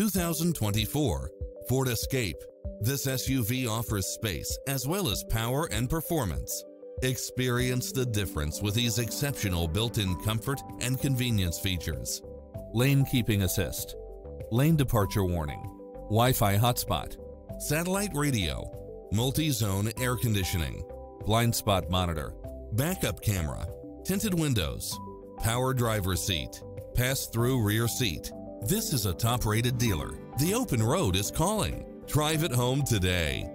2024 Ford Escape. This SUV offers space as well as power and performance. Experience the difference with these exceptional built-in comfort and convenience features. Lane Keeping Assist, Lane Departure Warning, Wi-Fi Hotspot, Satellite Radio, Multi-Zone Air Conditioning, Blind Spot Monitor, Backup Camera, Tinted Windows, Power Driver Seat, Pass-Through Rear Seat. This is a top-rated dealer. The open road is calling. Drive it home today.